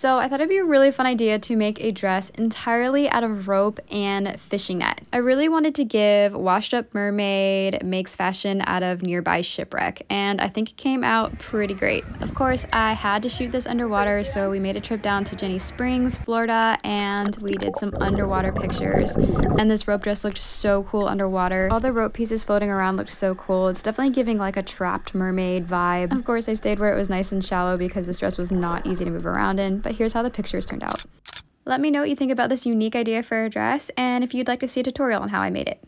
So I thought it'd be a really fun idea to make a dress entirely out of rope and fishing net. I really wanted to give Washed Up Mermaid makes fashion out of nearby shipwreck and I think it came out pretty great. Of course I had to shoot this underwater so we made a trip down to Ginnie Springs, Florida and we did some underwater pictures and this rope dress looked so cool underwater. All the rope pieces floating around looked so cool. It's definitely giving like a trapped mermaid vibe. Of course I stayed where it was nice and shallow because this dress was not easy to move around in but here's how the pictures turned out. Let me know what you think about this unique idea for a dress and if you'd like to see a tutorial on how I made it.